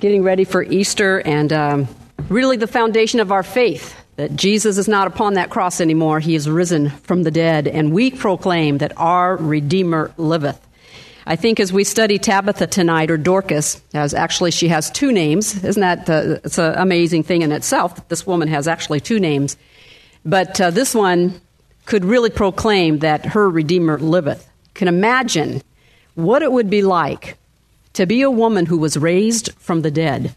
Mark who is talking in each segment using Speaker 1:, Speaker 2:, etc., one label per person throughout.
Speaker 1: getting ready for Easter and um, really the foundation of our faith that Jesus is not upon that cross anymore. He is risen from the dead, and we proclaim that our Redeemer liveth. I think as we study Tabitha tonight, or Dorcas, as actually she has two names. Isn't that uh, it's an amazing thing in itself that this woman has actually two names? But uh, this one could really proclaim that her Redeemer liveth. Can imagine what it would be like to be a woman who was raised from the dead.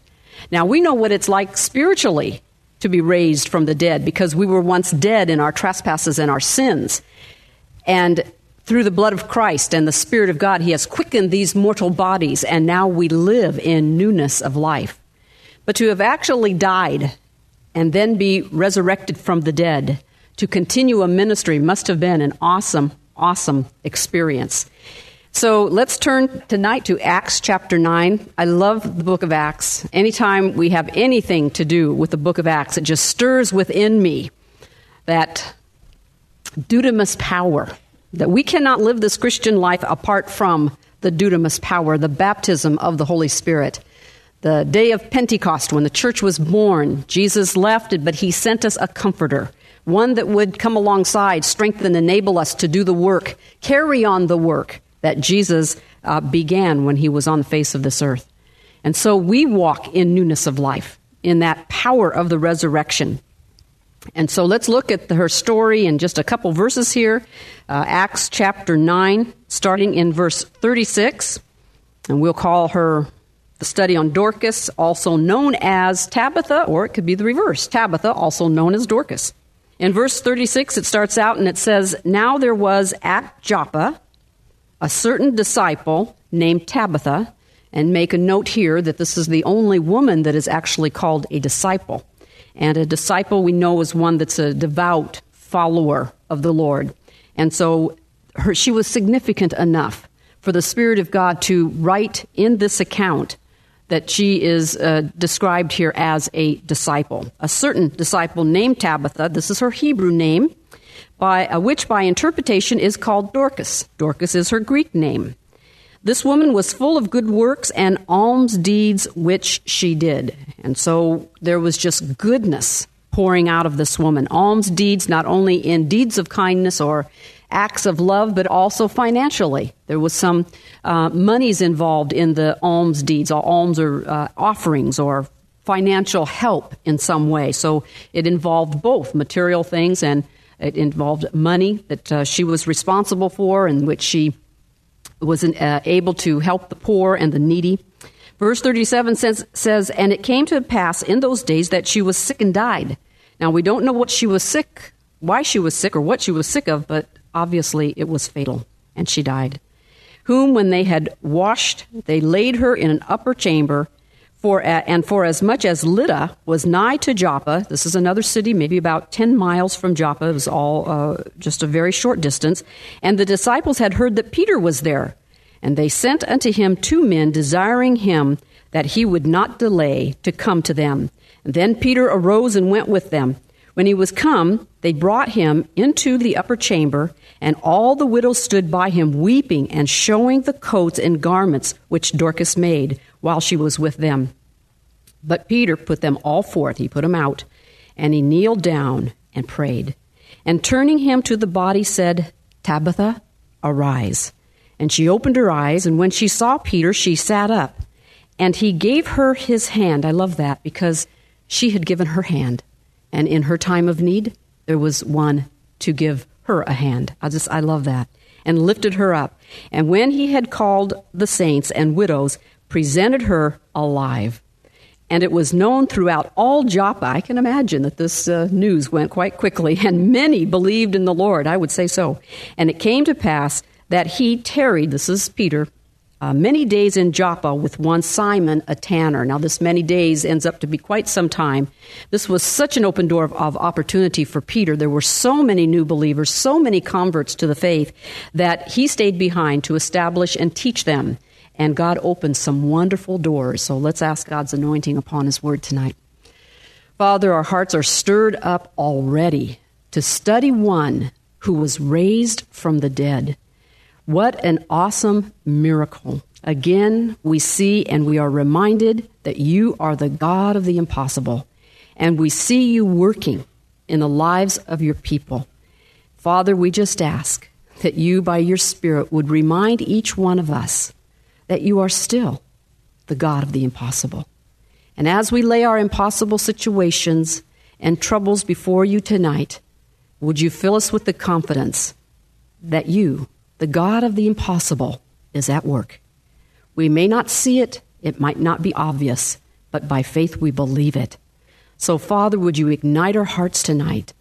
Speaker 1: Now, we know what it's like spiritually to be raised from the dead because we were once dead in our trespasses and our sins. And through the blood of Christ and the Spirit of God, He has quickened these mortal bodies, and now we live in newness of life. But to have actually died and then be resurrected from the dead to continue a ministry must have been an awesome, awesome experience. So let's turn tonight to Acts chapter 9. I love the book of Acts. Anytime we have anything to do with the book of Acts, it just stirs within me that dunamis power, that we cannot live this Christian life apart from the dunamis power, the baptism of the Holy Spirit. The day of Pentecost, when the church was born, Jesus left, it, but he sent us a comforter, one that would come alongside, strengthen, enable us to do the work, carry on the work that Jesus uh, began when he was on the face of this earth. And so we walk in newness of life, in that power of the resurrection. And so let's look at her story in just a couple verses here. Uh, Acts chapter 9, starting in verse 36. And we'll call her the study on Dorcas, also known as Tabitha, or it could be the reverse Tabitha, also known as Dorcas. In verse 36, it starts out and it says, Now there was at Joppa a certain disciple named Tabitha, and make a note here that this is the only woman that is actually called a disciple. And a disciple we know is one that's a devout follower of the Lord. And so her, she was significant enough for the Spirit of God to write in this account that she is uh, described here as a disciple. A certain disciple named Tabitha, this is her Hebrew name, by, uh, which by interpretation is called Dorcas. Dorcas is her Greek name. This woman was full of good works and alms deeds which she did. And so there was just goodness pouring out of this woman. Alms deeds, not only in deeds of kindness or acts of love, but also financially. There was some uh, monies involved in the alms deeds. Alms or uh, offerings or financial help in some way. So it involved both material things and it involved money that uh, she was responsible for, in which she was uh, able to help the poor and the needy. Verse 37 says, says, And it came to pass in those days that she was sick and died. Now, we don't know what she was sick, why she was sick, or what she was sick of, but obviously it was fatal, and she died. Whom, when they had washed, they laid her in an upper chamber for, and for as much as Lydda was nigh to Joppa, this is another city, maybe about 10 miles from Joppa, it was all uh, just a very short distance, and the disciples had heard that Peter was there. And they sent unto him two men, desiring him that he would not delay to come to them. And then Peter arose and went with them. When he was come, they brought him into the upper chamber, and all the widows stood by him, weeping and showing the coats and garments which Dorcas made while she was with them. But Peter put them all forth, he put them out, and he kneeled down and prayed. And turning him to the body, said, Tabitha, arise. And she opened her eyes, and when she saw Peter, she sat up. And he gave her his hand. I love that because she had given her hand. And in her time of need, there was one to give her a hand. I just, I love that. And lifted her up. And when he had called the saints and widows, presented her alive. And it was known throughout all Joppa. I can imagine that this uh, news went quite quickly, and many believed in the Lord. I would say so. And it came to pass that he tarried, this is Peter, uh, many days in Joppa with one Simon, a tanner. Now, this many days ends up to be quite some time. This was such an open door of, of, opportunity for Peter. There were so many new believers, so many converts to the faith, that he stayed behind to establish and teach them and God opens some wonderful doors. So let's ask God's anointing upon His word tonight. Father, our hearts are stirred up already to study one who was raised from the dead. What an awesome miracle. Again, we see and we are reminded that you are the God of the impossible, and we see you working in the lives of your people. Father, we just ask that you, by your Spirit, would remind each one of us that you are still the God of the impossible. And as we lay our impossible situations and troubles before you tonight, would you fill us with the confidence that you, the God of the impossible, is at work? We may not see it, it might not be obvious, but by faith we believe it. So, Father, would you ignite our hearts tonight?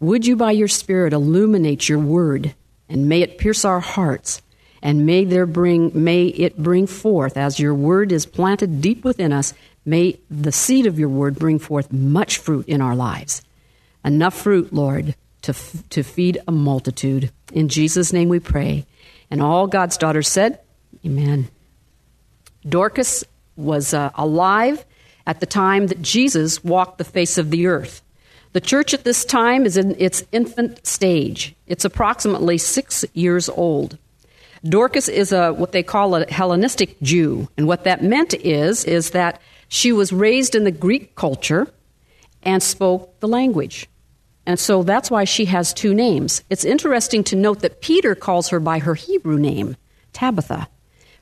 Speaker 1: Would you, by your Spirit, illuminate your word, and may it pierce our hearts, and may, there bring, may it bring forth, as your word is planted deep within us, may the seed of your word bring forth much fruit in our lives. Enough fruit, Lord, to, to feed a multitude. In Jesus' name we pray. And all God's daughters said, Amen. Dorcas was uh, alive at the time that Jesus walked the face of the earth. The church at this time is in its infant stage. It's approximately six years old. Dorcas is a what they call a Hellenistic Jew, and what that meant is is that she was raised in the Greek culture and spoke the language. And so that's why she has two names. It's interesting to note that Peter calls her by her Hebrew name, Tabitha,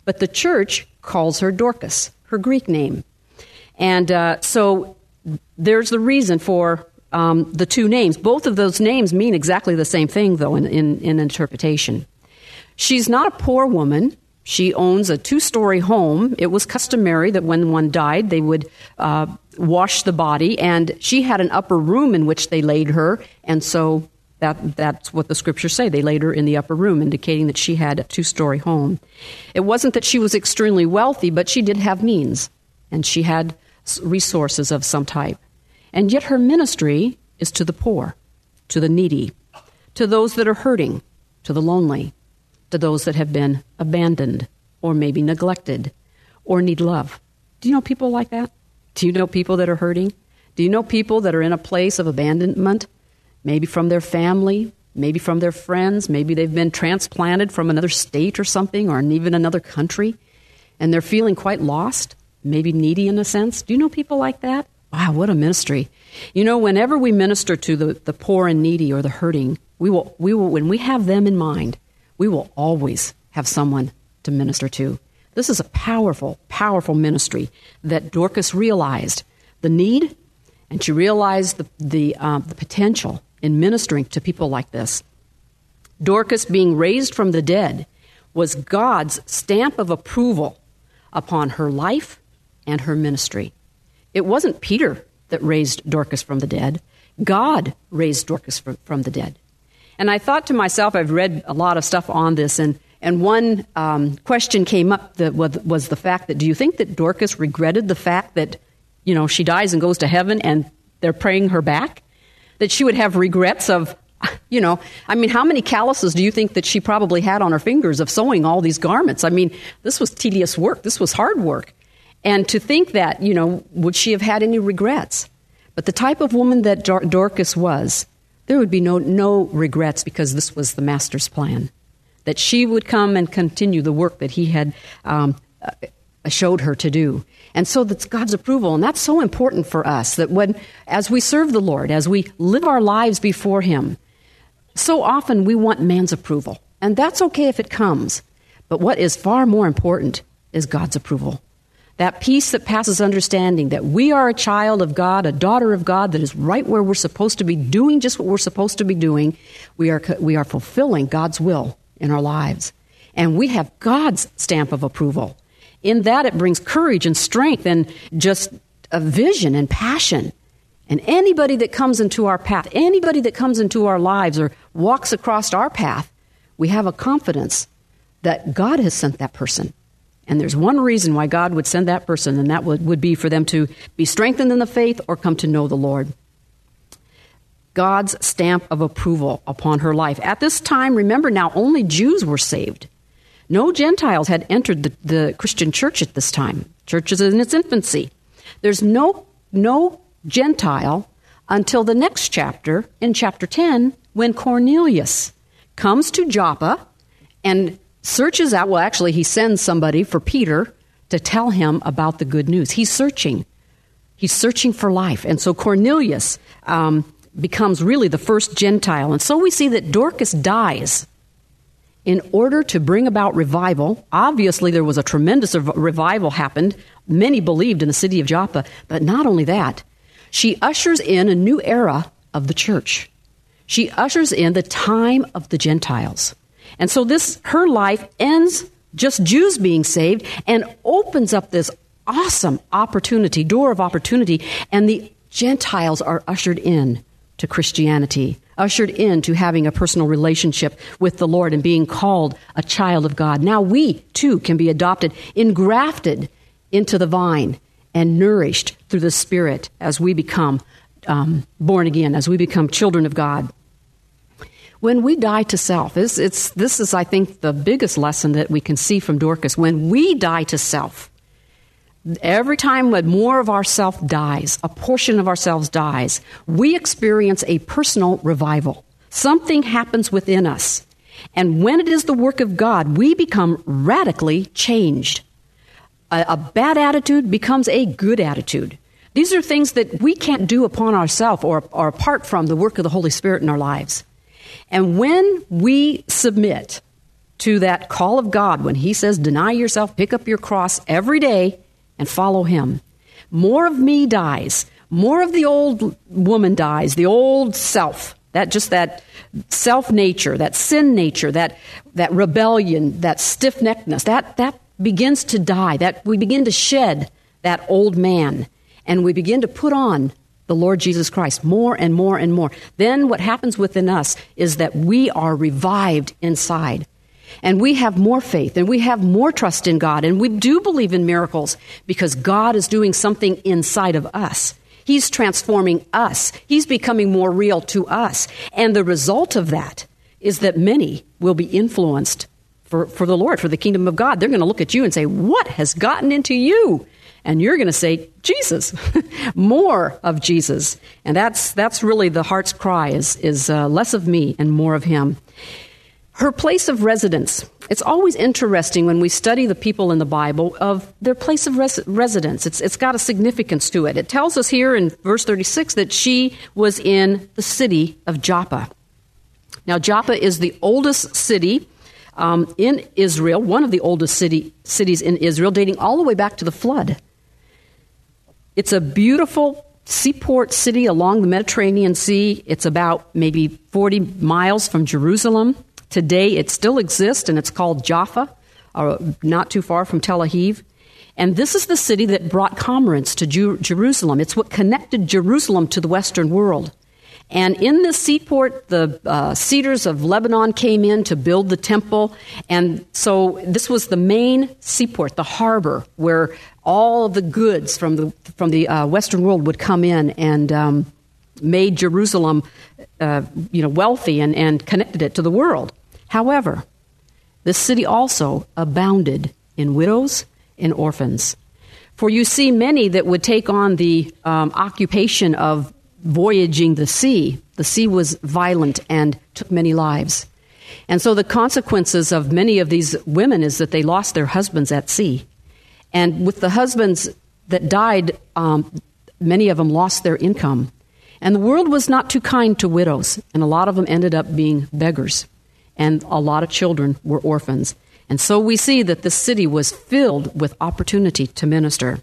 Speaker 1: but the church calls her Dorcas, her Greek name. And uh, so there's the reason for um, the two names. Both of those names mean exactly the same thing, though, in, in, in interpretation. She's not a poor woman. She owns a two story home. It was customary that when one died, they would uh, wash the body, and she had an upper room in which they laid her, and so that, that's what the scriptures say. They laid her in the upper room, indicating that she had a two story home. It wasn't that she was extremely wealthy, but she did have means, and she had resources of some type. And yet her ministry is to the poor, to the needy, to those that are hurting, to the lonely, to those that have been abandoned or maybe neglected or need love. Do you know people like that? Do you know people that are hurting? Do you know people that are in a place of abandonment? Maybe from their family, maybe from their friends, maybe they've been transplanted from another state or something, or even another country, and they're feeling quite lost, maybe needy in a sense. Do you know people like that? Wow, what a ministry. You know, whenever we minister to the, the poor and needy or the hurting, we will, we will, when we have them in mind, we will always have someone to minister to. This is a powerful, powerful ministry that Dorcas realized the need, and she realized the, the, uh, the potential in ministering to people like this. Dorcas, being raised from the dead, was God's stamp of approval upon her life and her ministry. It wasn't Peter that raised Dorcas from the dead, God raised Dorcas from, from the dead. And I thought to myself, I've read a lot of stuff on this, and, and one um, question came up that was, was the fact that do you think that Dorcas regretted the fact that, you know, she dies and goes to heaven and they're praying her back? That she would have regrets of, you know, I mean, how many calluses do you think that she probably had on her fingers of sewing all these garments? I mean, this was tedious work, this was hard work. And to think that, you know, would she have had any regrets? But the type of woman that Dor- Dorcas was, there would be no, no regrets because this was the master's plan. That she would come and continue the work that he had um, uh, showed her to do. And so that's God's approval. And that's so important for us that when, as we serve the Lord, as we live our lives before Him, so often we want man's approval. And that's okay if it comes. But what is far more important is God's approval that peace that passes understanding, that we are a child of God, a daughter of God, that is right where we're supposed to be doing just what we're supposed to be doing. We are, we are fulfilling God's will in our lives. And we have God's stamp of approval. In that, it brings courage and strength and just a vision and passion. And anybody that comes into our path, anybody that comes into our lives or walks across our path, we have a confidence that God has sent that person and there's one reason why God would send that person, and that would, would be for them to be strengthened in the faith or come to know the Lord. God's stamp of approval upon her life. At this time, remember now, only Jews were saved. No Gentiles had entered the, the Christian church at this time. Church is in its infancy. There's no, no Gentile until the next chapter, in chapter 10, when Cornelius comes to Joppa and searches out, well, actually, he sends somebody for Peter to tell him about the good news. He's searching. He's searching for life. And so Cornelius um, becomes really the first Gentile. And so we see that Dorcas dies in order to bring about revival. Obviously, there was a tremendous revival happened. Many believed in the city of Joppa. But not only that, she ushers in a new era of the church. She ushers in the time of the Gentiles. And so this her life ends just Jews being saved and opens up this awesome opportunity, door of opportunity, and the Gentiles are ushered in to Christianity, ushered in to having a personal relationship with the Lord and being called a child of God. Now we too can be adopted, engrafted into the vine, and nourished through the Spirit as we become um, born again, as we become children of God. When we die to self, it's, it's, this is, I think, the biggest lesson that we can see from Dorcas. When we die to self, Every time when more of ourself dies, a portion of ourselves dies, we experience a personal revival. Something happens within us. And when it is the work of God, we become radically changed. A, a bad attitude becomes a good attitude. These are things that we can't do upon ourselves or, or apart from the work of the Holy Spirit in our lives. And when we submit to that call of God, when He says, deny yourself, pick up your cross every day, and follow him. More of me dies. More of the old woman dies, the old self. That just that self nature, that sin nature, that that rebellion, that stiff neckedness, that that begins to die. That we begin to shed that old man and we begin to put on the Lord Jesus Christ more and more and more. Then what happens within us is that we are revived inside and we have more faith and we have more trust in God and we do believe in miracles because God is doing something inside of us. He's transforming us. He's becoming more real to us. And the result of that is that many will be influenced for, for the Lord, for the kingdom of God. They're going to look at you and say, What has gotten into you? And you're going to say, Jesus, more of Jesus. And that's, that's really the heart's cry is, is uh, less of me and more of him. Her place of residence. It's always interesting when we study the people in the Bible of their place of res- residence. It's, it's got a significance to it. It tells us here in verse 36 that she was in the city of Joppa. Now, Joppa is the oldest city um, in Israel, one of the oldest city, cities in Israel, dating all the way back to the flood. It's a beautiful seaport city along the Mediterranean Sea. It's about maybe 40 miles from Jerusalem. Today it still exists and it's called Jaffa, uh, not too far from Tel Aviv. And this is the city that brought commerce to Ju- Jerusalem. It's what connected Jerusalem to the Western world. And in this seaport, the uh, cedars of Lebanon came in to build the temple. And so this was the main seaport, the harbor, where all of the goods from the, from the uh, Western world would come in and um, made Jerusalem uh, you know, wealthy and, and connected it to the world. However, this city also abounded in widows and orphans. For you see, many that would take on the um, occupation of voyaging the sea, the sea was violent and took many lives. And so the consequences of many of these women is that they lost their husbands at sea. And with the husbands that died, um, many of them lost their income. And the world was not too kind to widows, and a lot of them ended up being beggars and a lot of children were orphans. And so we see that the city was filled with opportunity to minister.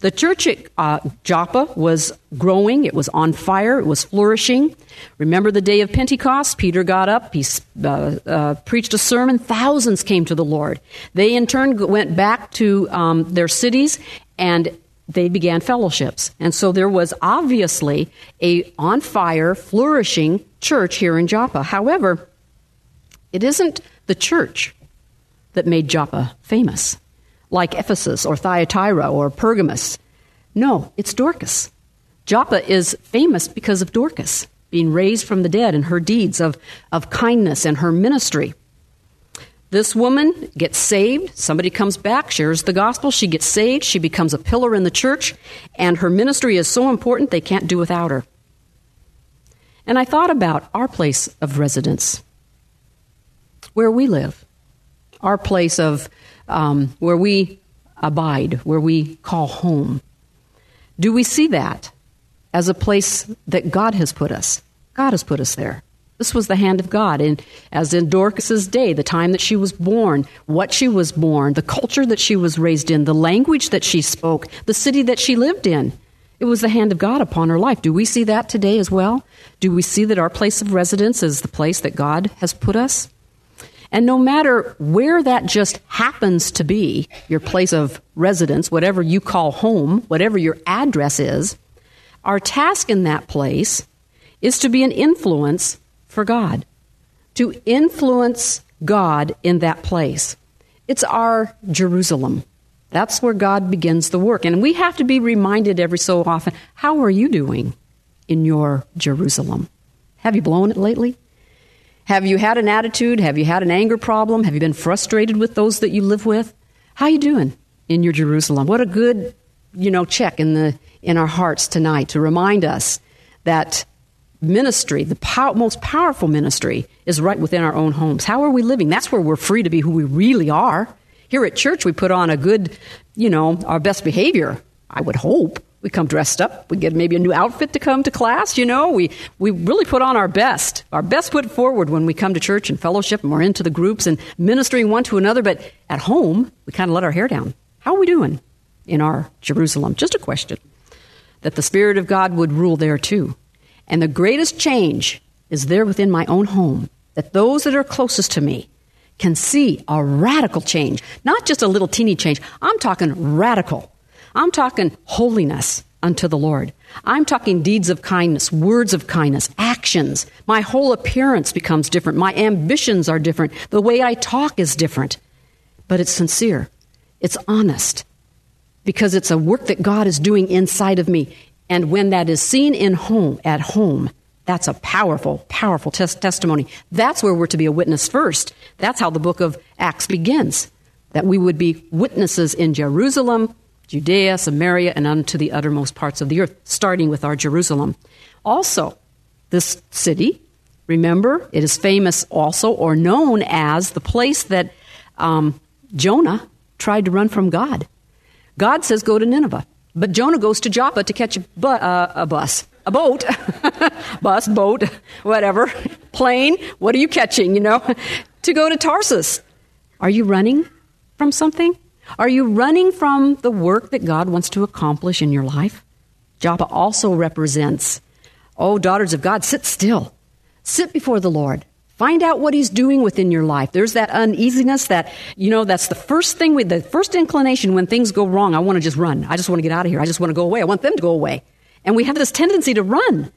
Speaker 1: The church at uh, Joppa was growing, it was on fire, it was flourishing. Remember the day of Pentecost? Peter got up, he uh, uh, preached a sermon, thousands came to the Lord. They in turn went back to um, their cities and they began fellowships. And so there was obviously a on fire, flourishing church here in Joppa. However, it isn't the church that made Joppa famous, like Ephesus or Thyatira or Pergamus. No, it's Dorcas. Joppa is famous because of Dorcas being raised from the dead and her deeds of, of kindness and her ministry. This woman gets saved. Somebody comes back, shares the gospel. She gets saved. She becomes a pillar in the church, and her ministry is so important they can't do without her. And I thought about our place of residence where we live. our place of um, where we abide, where we call home. Do we see that as a place that God has put us? God has put us there. This was the hand of God. And as in Dorcas's day, the time that she was born, what she was born, the culture that she was raised in, the language that she spoke, the city that she lived in. It was the hand of God upon her life. Do we see that today as well? Do we see that our place of residence is the place that God has put us? And no matter where that just happens to be, your place of residence, whatever you call home, whatever your address is, our task in that place is to be an influence for God, to influence God in that place. It's our Jerusalem. That's where God begins the work. And we have to be reminded every so often how are you doing in your Jerusalem? Have you blown it lately? Have you had an attitude? Have you had an anger problem? Have you been frustrated with those that you live with? How are you doing in your Jerusalem? What a good, you know, check in the in our hearts tonight to remind us that ministry, the pow- most powerful ministry, is right within our own homes. How are we living? That's where we're free to be who we really are. Here at church, we put on a good, you know, our best behavior, I would hope. We come dressed up. We get maybe a new outfit to come to class, you know. We, we really put on our best, our best foot forward when we come to church and fellowship and we're into the groups and ministering one to another. But at home, we kind of let our hair down. How are we doing in our Jerusalem? Just a question. That the Spirit of God would rule there too. And the greatest change is there within my own home. That those that are closest to me can see a radical change, not just a little teeny change. I'm talking radical I'm talking holiness unto the Lord. I'm talking deeds of kindness, words of kindness, actions. My whole appearance becomes different. My ambitions are different. The way I talk is different. But it's sincere, it's honest, because it's a work that God is doing inside of me. And when that is seen in home, at home, that's a powerful, powerful tes- testimony. That's where we're to be a witness first. That's how the book of Acts begins. That we would be witnesses in Jerusalem, Judea, Samaria, and unto the uttermost parts of the earth, starting with our Jerusalem. Also, this city, remember, it is famous also or known as the place that um, Jonah tried to run from God. God says, Go to Nineveh. But Jonah goes to Joppa to catch a, bu- uh, a bus, a boat, bus, boat, whatever, plane. What are you catching, you know? to go to Tarsus. Are you running from something? Are you running from the work that God wants to accomplish in your life? Joppa also represents, oh, daughters of God, sit still. Sit before the Lord. Find out what He's doing within your life. There's that uneasiness that, you know, that's the first thing, with the first inclination when things go wrong. I want to just run. I just want to get out of here. I just want to go away. I want them to go away. And we have this tendency to run.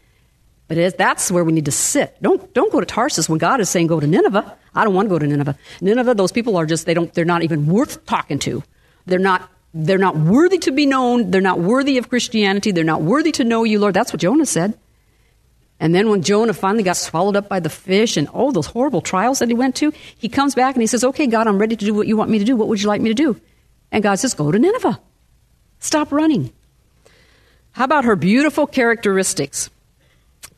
Speaker 1: But that's where we need to sit. Don't, don't go to Tarsus when God is saying go to Nineveh. I don't want to go to Nineveh. Nineveh, those people are just, they don't, they're not even worth talking to. They're not, they're not worthy to be known. They're not worthy of Christianity. They're not worthy to know you, Lord. That's what Jonah said. And then when Jonah finally got swallowed up by the fish and all those horrible trials that he went to, he comes back and he says, Okay, God, I'm ready to do what you want me to do. What would you like me to do? And God says, Go to Nineveh. Stop running. How about her beautiful characteristics?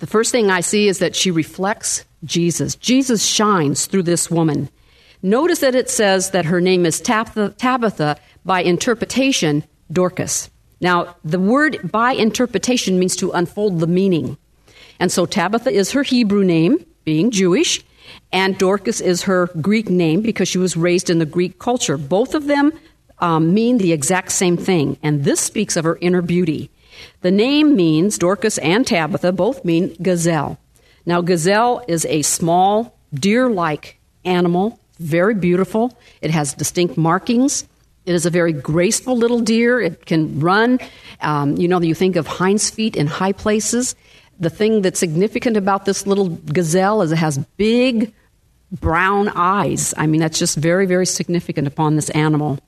Speaker 1: The first thing I see is that she reflects Jesus. Jesus shines through this woman. Notice that it says that her name is Tabitha, by interpretation, Dorcas. Now, the word by interpretation means to unfold the meaning. And so Tabitha is her Hebrew name, being Jewish, and Dorcas is her Greek name because she was raised in the Greek culture. Both of them um, mean the exact same thing, and this speaks of her inner beauty. The name means, Dorcas and Tabitha both mean gazelle. Now, gazelle is a small, deer like animal, very beautiful. It has distinct markings. It is a very graceful little deer. It can run. Um, you know, you think of hinds feet in high places. The thing that's significant about this little gazelle is it has big brown eyes. I mean, that's just very, very significant upon this animal.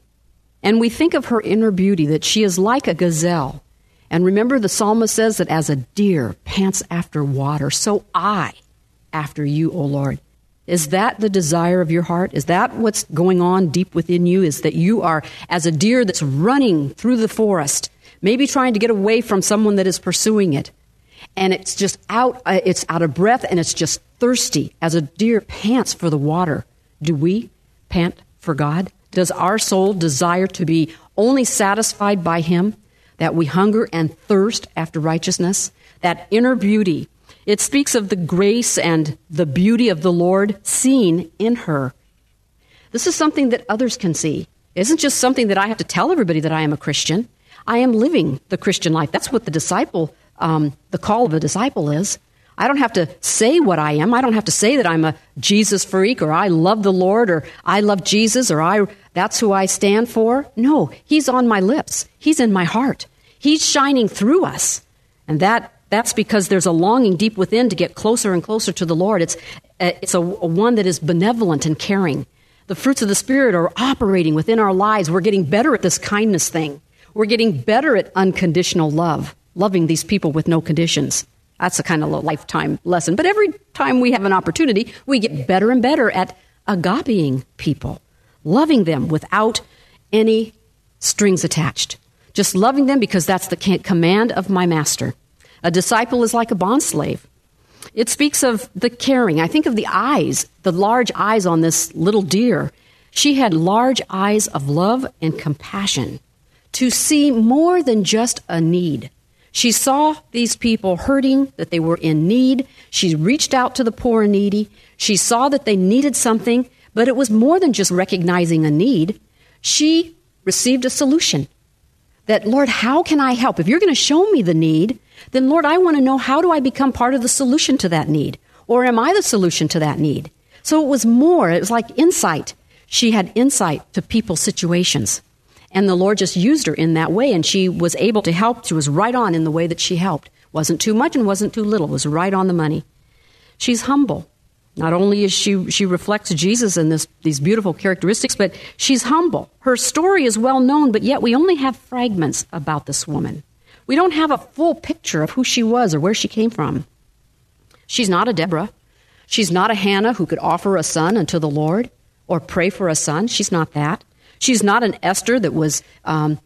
Speaker 1: And we think of her inner beauty, that she is like a gazelle. And remember, the psalmist says that as a deer pants after water, so I after you, O Lord. Is that the desire of your heart? Is that what's going on deep within you? Is that you are as a deer that's running through the forest, maybe trying to get away from someone that is pursuing it, and it's just out, uh, it's out of breath and it's just thirsty as a deer pants for the water. Do we pant for God? Does our soul desire to be only satisfied by Him? That we hunger and thirst after righteousness? That inner beauty. It speaks of the grace and the beauty of the Lord seen in her. This is something that others can see. It isn't just something that I have to tell everybody that I am a Christian. I am living the Christian life. That's what the disciple, um, the call of a disciple is. I don't have to say what I am. I don't have to say that I'm a Jesus freak or I love the Lord or I love Jesus or I that's who I stand for. No, he's on my lips. He's in my heart. He's shining through us. And that that's because there's a longing deep within to get closer and closer to the Lord. It's uh, it's a, a one that is benevolent and caring. The fruits of the spirit are operating within our lives. We're getting better at this kindness thing. We're getting better at unconditional love, loving these people with no conditions. That's a kind of a lifetime lesson. But every time we have an opportunity, we get better and better at agapeing people, loving them without any strings attached. Just loving them because that's the command of my master. A disciple is like a bond slave. It speaks of the caring. I think of the eyes, the large eyes on this little deer. She had large eyes of love and compassion to see more than just a need. She saw these people hurting, that they were in need. She reached out to the poor and needy. She saw that they needed something, but it was more than just recognizing a need. She received a solution. That, Lord, how can I help? If you're going to show me the need, then, Lord, I want to know how do I become part of the solution to that need? Or am I the solution to that need? So it was more, it was like insight. She had insight to people's situations. And the Lord just used her in that way, and she was able to help. She was right on in the way that she helped. Wasn't too much and wasn't too little. Was right on the money. She's humble. Not only is she she reflects Jesus in this, these beautiful characteristics, but she's humble. Her story is well known, but yet we only have fragments about this woman. We don't have a full picture of who she was or where she came from. She's not a Deborah. She's not a Hannah who could offer a son unto the Lord or pray for a son. She's not that. She's not an Esther that was um,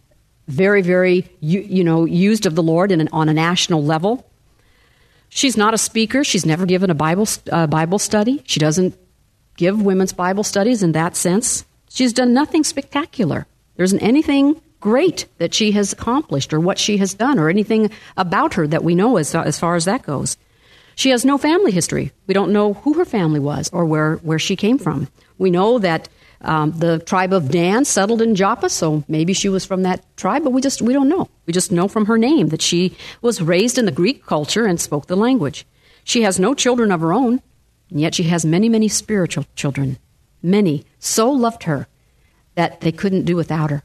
Speaker 1: very, very, you, you, know, used of the Lord an, on a national level. She's not a speaker. She's never given a Bible, uh, Bible study. She doesn't give women's Bible studies in that sense. She's done nothing spectacular. There isn't anything great that she has accomplished or what she has done or anything about her that we know as, as far as that goes. She has no family history. We don't know who her family was or where, where she came from. We know that um, the tribe of Dan settled in Joppa, so maybe she was from that tribe, but we just we don't know. We just know from her name that she was raised in the Greek culture and spoke the language. She has no children of her own, and yet she has many, many spiritual children. Many so loved her that they couldn't do without her.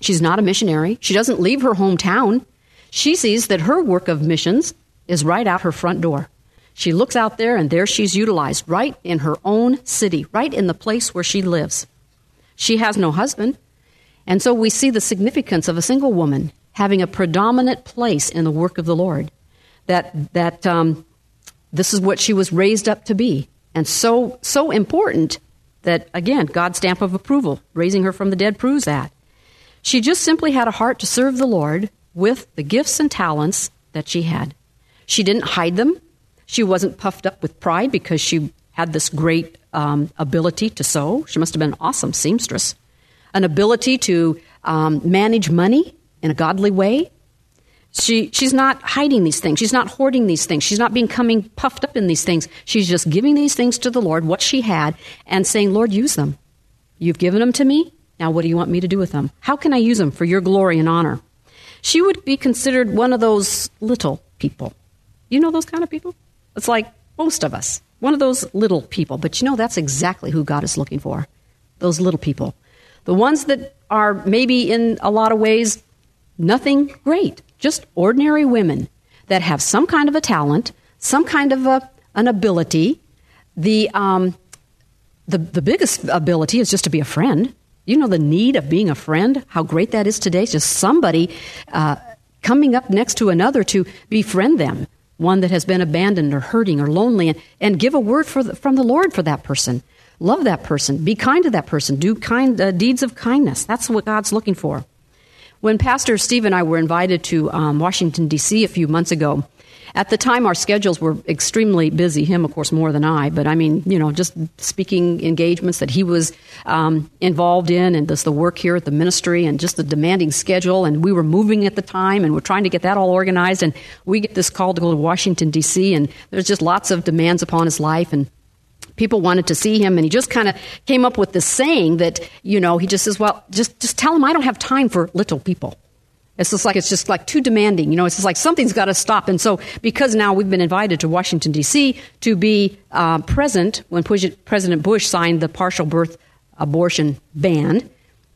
Speaker 1: She's not a missionary. She doesn't leave her hometown. She sees that her work of missions is right out her front door. She looks out there, and there she's utilized right in her own city, right in the place where she lives. She has no husband, and so we see the significance of a single woman having a predominant place in the work of the Lord. That that um, this is what she was raised up to be, and so so important that again God's stamp of approval, raising her from the dead, proves that. She just simply had a heart to serve the Lord with the gifts and talents that she had. She didn't hide them. She wasn't puffed up with pride because she had this great um, ability to sew. She must have been an awesome seamstress. An ability to um, manage money in a godly way. She, she's not hiding these things. She's not hoarding these things. She's not becoming puffed up in these things. She's just giving these things to the Lord, what she had, and saying, Lord, use them. You've given them to me. Now, what do you want me to do with them? How can I use them for your glory and honor? She would be considered one of those little people. You know those kind of people? It's like most of us, one of those little people. But you know, that's exactly who God is looking for those little people. The ones that are maybe in a lot of ways nothing great, just ordinary women that have some kind of a talent, some kind of a, an ability. The, um, the, the biggest ability is just to be a friend. You know the need of being a friend, how great that is today. It's just somebody uh, coming up next to another to befriend them one that has been abandoned or hurting or lonely, and, and give a word the, from the Lord for that person. Love that person. Be kind to that person. Do kind uh, deeds of kindness. That's what God's looking for. When Pastor Steve and I were invited to um, Washington, D.C. a few months ago, At the time, our schedules were extremely busy. Him, of course, more than I. But I mean, you know, just speaking engagements that he was um, involved in, and just the work here at the ministry, and just the demanding schedule. And we were moving at the time, and we're trying to get that all organized. And we get this call to go to Washington D.C., and there's just lots of demands upon his life, and people wanted to see him and he just kind of came up with this saying that you know he just says well just just tell him i don't have time for little people it's just like it's just like too demanding. You know, it's just like something's got to stop. And so, because now we've been invited to Washington D.C. to be uh, present when President Bush signed the partial birth abortion ban,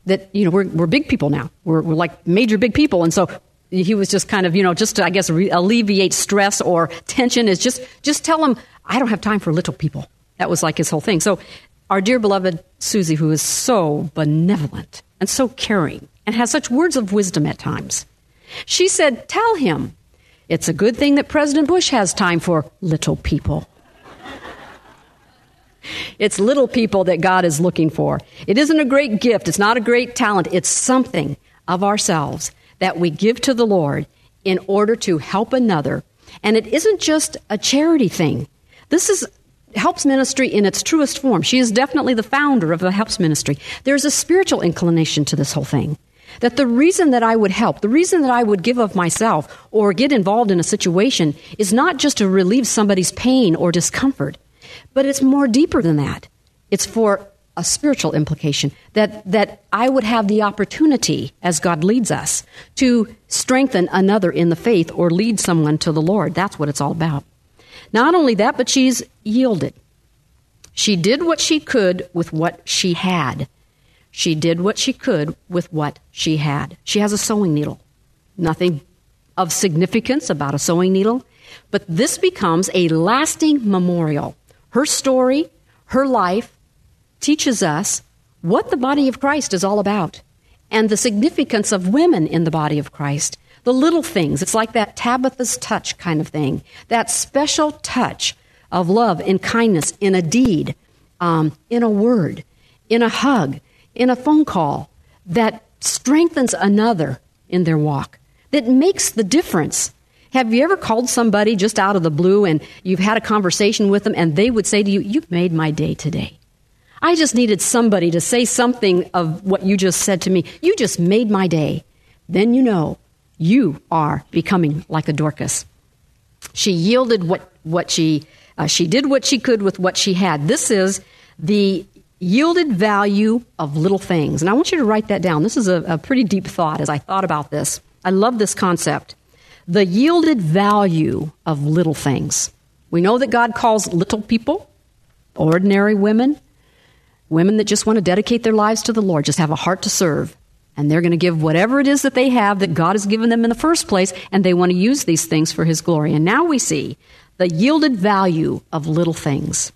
Speaker 1: that you know we're we're big people now. We're we're like major big people, and so he was just kind of you know just to I guess re- alleviate stress or tension is just just tell him I don't have time for little people. That was like his whole thing. So, our dear beloved Susie, who is so benevolent and so caring and has such words of wisdom at times. She said, Tell him it's a good thing that President Bush has time for little people. it's little people that God is looking for. It isn't a great gift, it's not a great talent, it's something of ourselves that we give to the Lord in order to help another. And it isn't just a charity thing. This is helps ministry in its truest form. She is definitely the founder of the helps ministry. There's a spiritual inclination to this whole thing. That the reason that I would help, the reason that I would give of myself or get involved in a situation is not just to relieve somebody's pain or discomfort, but it's more deeper than that. It's for a spiritual implication that, that I would have the opportunity, as God leads us, to strengthen another in the faith or lead someone to the Lord. That's what it's all about. Not only that, but she's yielded. She did what she could with what she had. She did what she could with what she had. She has a sewing needle. Nothing of significance about a sewing needle, but this becomes a lasting memorial. Her story, her life, teaches us what the body of Christ is all about and the significance of women in the body of Christ. The little things, it's like that Tabitha's touch kind of thing, that special touch of love and kindness in a deed, um, in a word, in a hug, in a phone call that strengthens another in their walk, that makes the difference. Have you ever called somebody just out of the blue and you've had a conversation with them and they would say to you, You've made my day today? I just needed somebody to say something of what you just said to me. You just made my day. Then you know you are becoming like a Dorcas. She yielded what, what she, uh, she did what she could with what she had. This is the yielded value of little things. And I want you to write that down. This is a, a pretty deep thought as I thought about this. I love this concept. The yielded value of little things. We know that God calls little people, ordinary women, women that just want to dedicate their lives to the Lord, just have a heart to serve. And they're going to give whatever it is that they have that God has given them in the first place, and they want to use these things for His glory. And now we see the yielded value of little things.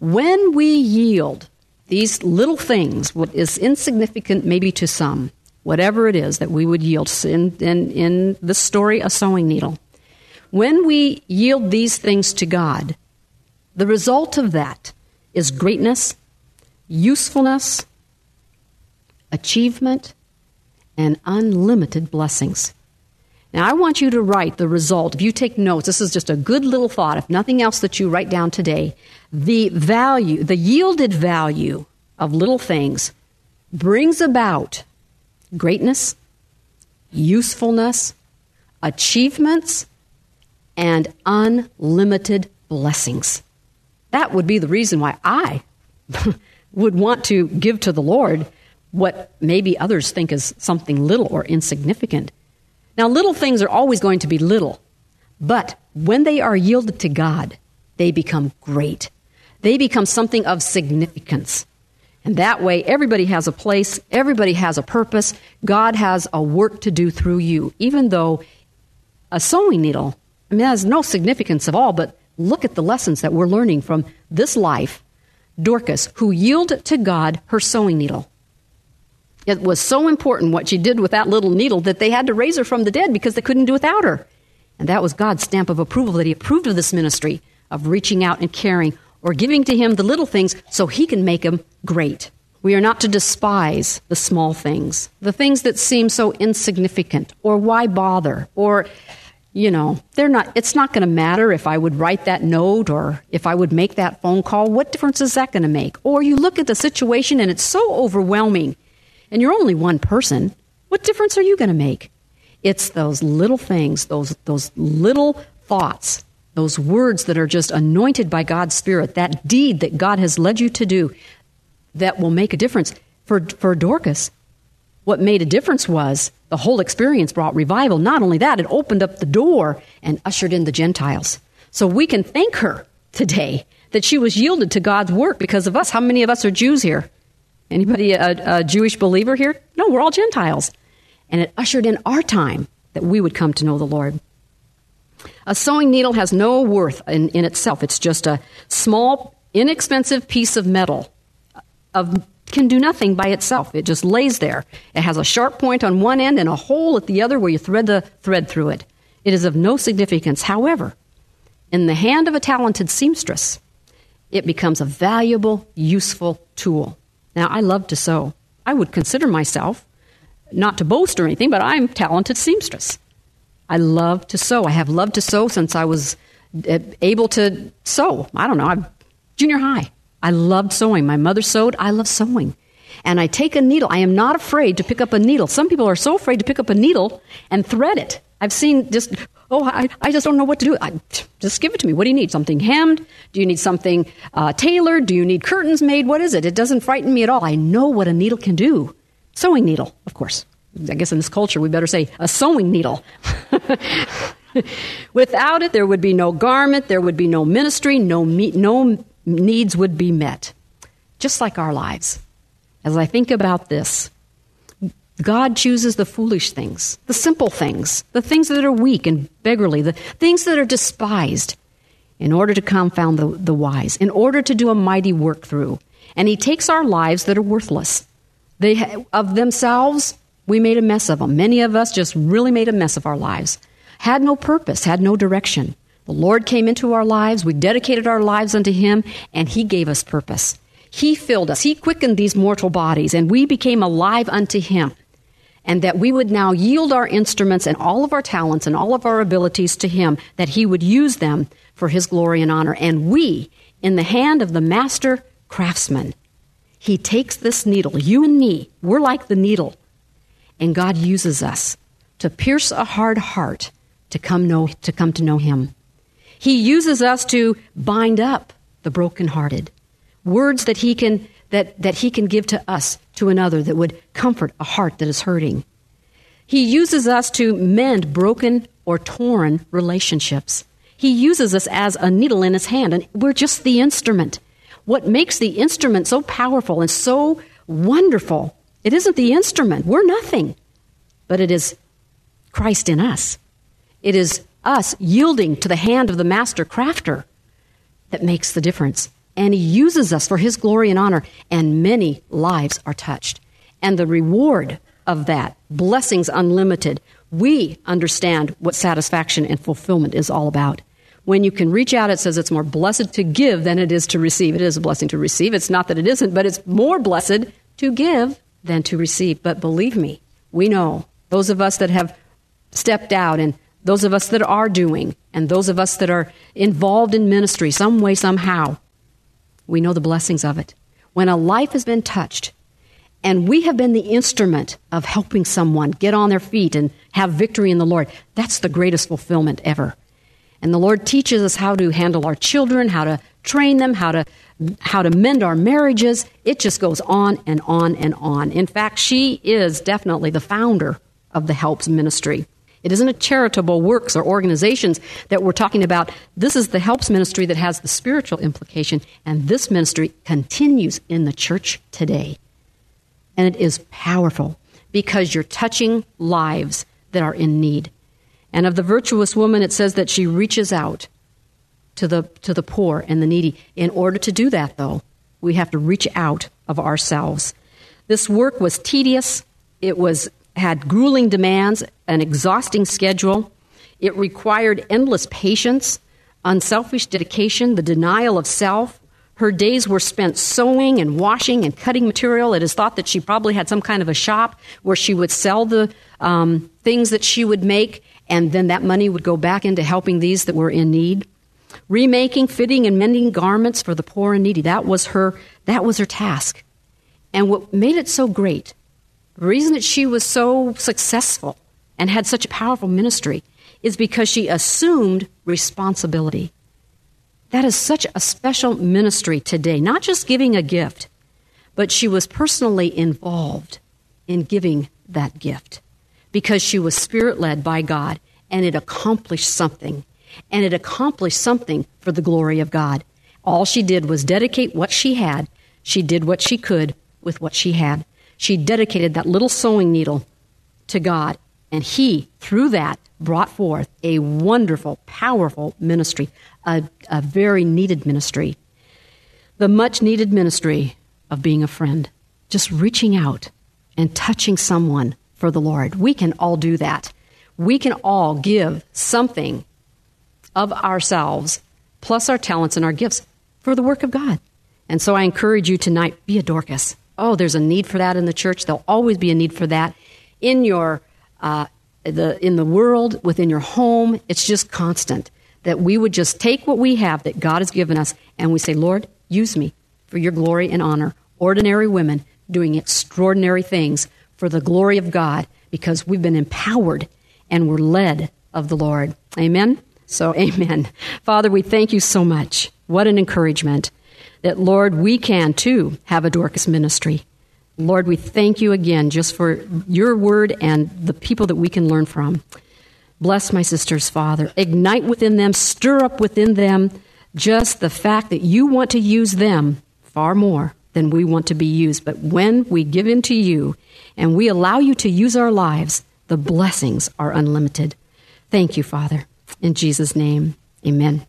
Speaker 1: When we yield these little things, what is insignificant maybe to some, whatever it is that we would yield, in, in, in the story, a sewing needle, when we yield these things to God, the result of that is greatness, usefulness, achievement, and unlimited blessings. Now, I want you to write the result. If you take notes, this is just a good little thought. If nothing else that you write down today, the value, the yielded value of little things brings about greatness, usefulness, achievements, and unlimited blessings. That would be the reason why I would want to give to the Lord what maybe others think is something little or insignificant. Now, little things are always going to be little, but when they are yielded to God, they become great. They become something of significance. And that way, everybody has a place, everybody has a purpose. God has a work to do through you, even though a sewing needle, I mean, has no significance at all, but look at the lessons that we're learning from this life. Dorcas, who yielded to God her sewing needle. It was so important what she did with that little needle that they had to raise her from the dead because they couldn't do without her. And that was God's stamp of approval that He approved of this ministry of reaching out and caring or giving to Him the little things so He can make them great. We are not to despise the small things, the things that seem so insignificant, or why bother, or you know, they're not, it's not going to matter if I would write that note or if I would make that phone call. What difference is that going to make? Or you look at the situation and it's so overwhelming and you're only one person. What difference are you going to make? It's those little things, those, those little thoughts, those words that are just anointed by God's Spirit, that deed that God has led you to do that will make a difference. For, for Dorcas, what made a difference was the whole experience brought revival. Not only that, it opened up the door and ushered in the Gentiles. So we can thank her today that she was yielded to God's work because of us. How many of us are Jews here? Anybody a, a Jewish believer here? No, we're all Gentiles. And it ushered in our time that we would come to know the Lord. A sewing needle has no worth in, in itself. It's just a small, inexpensive piece of metal uh, of can do nothing by itself. It just lays there. It has a sharp point on one end and a hole at the other where you thread the thread through it. It is of no significance. However, in the hand of a talented seamstress, it becomes a valuable, useful tool. Now, I love to sew. I would consider myself, not to boast or anything, but I'm talented seamstress. I love to sew. I have loved to sew since I was eh, able to sew. I don't know, I'm junior high. I loved sewing. My mother sewed. I love sewing. And I take a needle. I am not afraid to pick up a needle. Some people are so afraid to pick up a needle and thread it. I've seen just, oh, I, I just don't know what to do. I, just give it to me. What do you need? Something hemmed? Do you need something uh, tailored? Do you need curtains made? What is it? It doesn't frighten me at all. I know what a needle can do. Sewing needle, of course. I guess in this culture we better say a sewing needle. Without it, there would be no garment, there would be no ministry, no, me- no needs would be met, just like our lives. As I think about this, God chooses the foolish things, the simple things, the things that are weak and beggarly, the things that are despised, in order to confound the, the wise, in order to do a mighty work through. And He takes our lives that are worthless. They, of themselves, we made a mess of them. Many of us just really made a mess of our lives, had no purpose, had no direction. The Lord came into our lives, we dedicated our lives unto Him, and He gave us purpose. He filled us, He quickened these mortal bodies, and we became alive unto Him. And that we would now yield our instruments and all of our talents and all of our abilities to Him, that He would use them for His glory and honor. And we, in the hand of the master craftsman, He takes this needle, you and me, we're like the needle, and God uses us to pierce a hard heart to come know to come to know Him. He uses us to bind up the brokenhearted. Words that he can that, that he can give to us to another that would comfort a heart that is hurting. He uses us to mend broken or torn relationships. He uses us as a needle in his hand, and we're just the instrument. What makes the instrument so powerful and so wonderful, it isn't the instrument. We're nothing. But it is Christ in us. It is us yielding to the hand of the master crafter that makes the difference. And he uses us for his glory and honor, and many lives are touched. And the reward of that, blessings unlimited, we understand what satisfaction and fulfillment is all about. When you can reach out, it says it's more blessed to give than it is to receive. It is a blessing to receive. It's not that it isn't, but it's more blessed to give than to receive. But believe me, we know those of us that have stepped out and those of us that are doing, and those of us that are involved in ministry some way, somehow, we know the blessings of it. When a life has been touched, and we have been the instrument of helping someone get on their feet and have victory in the Lord, that's the greatest fulfillment ever. And the Lord teaches us how to handle our children, how to train them, how to how to mend our marriages. It just goes on and on and on. In fact, she is definitely the founder of the Helps Ministry. It isn't a charitable works or organizations that we're talking about. This is the helps ministry that has the spiritual implication, and this ministry continues in the church today. And it is powerful because you're touching lives that are in need. And of the virtuous woman, it says that she reaches out to the, to the poor and the needy. In order to do that, though, we have to reach out of ourselves. This work was tedious, it was had grueling demands, an exhausting schedule. It required endless patience, unselfish dedication, the denial of self. Her days were spent sewing and washing and cutting material. It is thought that she probably had some kind of a shop where she would sell the um, things that she would make and then that money would go back into helping these that were in need. Remaking, fitting, and mending garments for the poor and needy. That was her, that was her task. And what made it so great, the reason that she was so successful and had such a powerful ministry, is because she assumed responsibility. That is such a special ministry today, not just giving a gift, but she was personally involved in giving that gift because she was spirit led by God and it accomplished something. And it accomplished something for the glory of God. All she did was dedicate what she had. She did what she could with what she had. She dedicated that little sewing needle to God, and He, through that, brought forth a wonderful, powerful ministry, a, a very needed ministry. The much needed ministry of being a friend, just reaching out and touching someone for the Lord. We can all do that. We can all give something of ourselves, plus our talents and our gifts, for the work of God. And so I encourage you tonight be a Dorcas. Oh, there's a need for that in the church. There'll always be a need for that in your uh, the in the world, within your home. It's just constant that we would just take what we have that God has given us and we say, Lord, use me for your glory and honor. Ordinary women doing extraordinary things for the glory of God because we've been empowered and we're led of the Lord. Amen. So, amen. Father, we thank you so much. What an encouragement that, Lord, we can too have a Dorcas ministry. Lord, we thank you again just for your word and the people that we can learn from. Bless my sisters, Father. Ignite within them, stir up within them just the fact that you want to use them far more than we want to be used. But when we give in to you and we allow you to use our lives, the blessings are unlimited. Thank you, Father. In Jesus' name, amen.